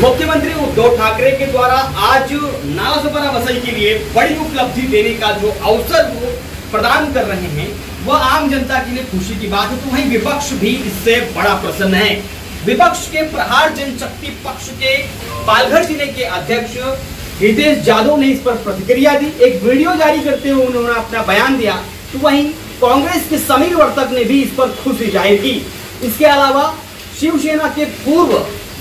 मुख्यमंत्री उद्धव ठाकरे के द्वारा आज नालासोपारा वसई के लिए बड़ी उपलब्धि देने का जो अवसर वो प्रदान कर रहे हैं, वह आम जनता के लिए खुशी की बात है। तो वहीं विपक्ष भी इससे बड़ा प्रसन्न है। विपक्ष के प्रहार जनशक्ति पक्ष के पालघर ज़िले के अध्यक्ष हितेश जादव ने इस पर प्रतिक्रिया दी। एक वीडियो जारी करते हुए उन्होंने अपना बयान दिया। तो वहीं कांग्रेस के समीर वर्तक ने भी इस पर खुशी ज़ाहिर की। इसके अलावा शिवसेना के पूर्व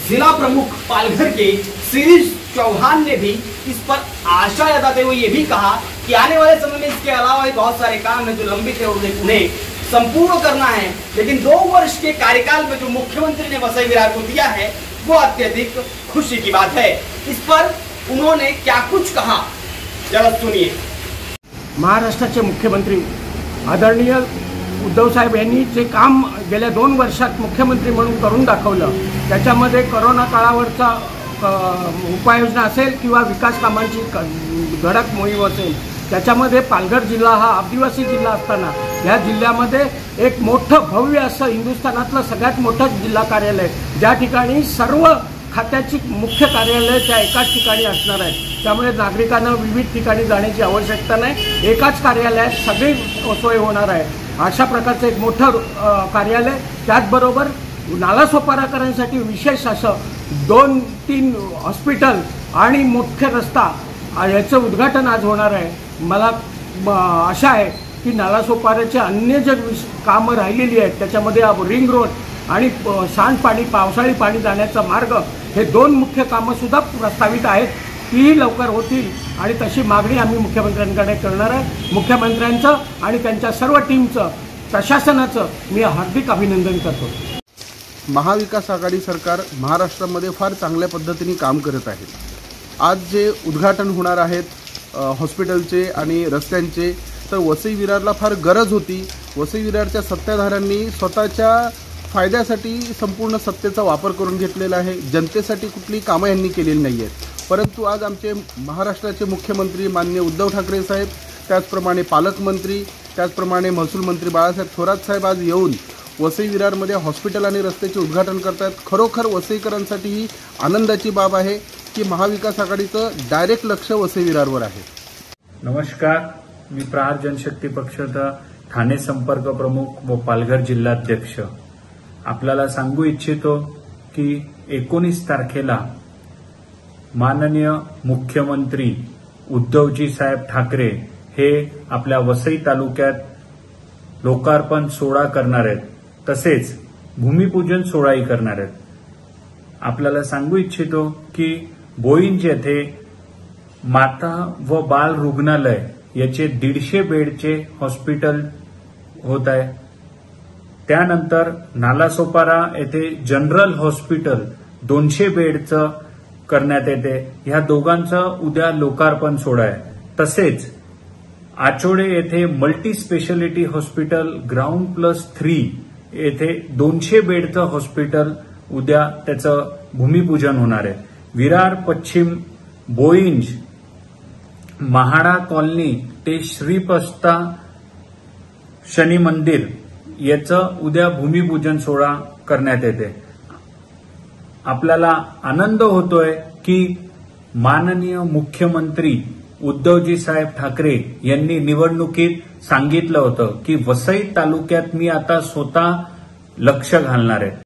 जिला प्रमुख पालघर के शिरीष चौहान ने भी इस पर आशा जताते हुए ये भी कहा कि आने वाले समय में इसके अलावा भी बहुत सारे काम है जो लंबित है उन्हें संपूर्ण करना है। लेकिन दो वर्ष के कार्यकाल में जो मुख्यमंत्री ने वसई विरार को दिया है, वो अत्यधिक खुशी की बात है। इस पर उन्होंने क्या कुछ कहा? जरा सुनिए। महाराष्ट्राचे मुख्यमंत्री आदरणीय उद्धवसाहेब यांनी जे काम गेल्या दोन वर्षात मुख्यमंत्री म्हणून करून दाखवलं त्याच्यामध्ये करोना काळावरचा उपाययोजना असेल किंवा विकास कामांची क- धडक मोहीम असेल त्याच्यामध्ये पालघर जिल्हा हा आदिवासी जिल्हा असताना या जिल्ह्यामध्ये एक मोठं भव्य असं हिंदुस्थानातलं सगळ्यात मोठं जिल्हा कार्यालय ज्या ठिकाणी सर्व खात्याची मुख्य कार्यालय त्या एकाच ठिकाणी असणार आहे त्यामुळे नागरिकांना विविध ठिकाणी जाण्याची आवश्यकता नाही. एकाच कार्यालयात सगळी सोय होणार आहे. अशा प्रकारचं एक मोठं कार्यालय त्याचबरोबर नालासोपारा करण्यासाठी विशेष असं दोन तीन हॉस्पिटल आणि मुख्य रस्ता याचं उद्घाटन आज होणार आहे. मला म, आशा आहे की नालासोपाऱ्याचे अन्य जे कामं राहिलेली आहेत त्याच्यामध्ये रिंग रोड आणि सांडपाणी पावसाळी पाणी जाण्याचा मार्ग हे दोन मुख्य कामंसुद्धा प्रस्तावित आहेत. तीही लवकर होतील आणि तशी मागणी आम्ही मुख्यमंत्र्यांकडे करणार आहे. मुख्यमंत्र्यांचं आणि त्यांच्या सर्व टीमचं प्रशासनाचं मी हार्दिक अभिनंदन करतो. महाविकास आघाडी सरकार महाराष्ट्रामध्ये फार चांगल्या पद्धतीने काम करत आहे. आज जे उद्घाटन होणार आहेत हॉस्पिटलचे आणि रस्त्यांचे तर वसई विरारला फार गरज होती. वसई विरारच्या सत्ताधाऱ्यांनी स्वतःच्या फायद्यासाठी संपूर्ण सत्तेचा वापर करून घेतलेला आहे. जनतेसाठी कुठली कामं यांनी केलेली नाही आहेत. परंतु आज आमचे महाराष्ट्राचे मुख्यमंत्री माननीय उद्धव ठाकरे साहेब त्याचप्रमाणे पालकमंत्री त्याचप्रमाणे महसूल मंत्री बाळासाहेब थोरात साहेब आज येऊन वसई विरारमध्ये हॉस्पिटल आणि रस्त्याचे उद्घाटन करतायत खरोखर वसईकरांसाठी ही आनंदाची बाब आहे की महाविकास आघाडीचं डायरेक्ट लक्ष वसई विरारवर आहे. नमस्कार. मी प्रहार जनशक्ती पक्षाचा ठाणे संपर्क प्रमुख व पालघर जिल्हाध्यक्ष. आपल्याला सांगू इच्छितो की एकोणीस तारखेला माननीय मुख्यमंत्री उद्धवजी साहेब ठाकरे हे आपल्या वसई तालुक्यात लोकार्पण सोहळा करणार आहेत. तसेच भूमिपूजन सोहळाही करणार आहेत. आपल्याला सांगू इच्छितो की बोईंज येथे माता व बाल रुग्णालय याचे दीडशे बेडचे हॉस्पिटल होत आहे. त्यानंतर नालासोपारा येथे जनरल हॉस्पिटल दोनशे बेडचं करण्यात येते. ह्या दोघांचं उद्या लोकार्पण सोहळा आहे. तसेच आचोडे येथे multi speciality hospital ground plus three येथे दोनशे बेडचं हॉस्पिटल उद्या त्याचं भूमिपूजन होणार आहे. विरार पश्चिम बोईंज महाडा कॉलनी ते श्रीपस्ता शनी मंदिर याचं उद्या भूमिपूजन सोहळा करण्यात येते. आपल्याला आनंद होतोय की माननीय मुख्यमंत्री उद्धवजी साहेब ठाकरे यांनी निवडणुकीत सांगितलं होतं की वसई तालुक्यात मी आता स्वतः लक्ष घालणार आहे.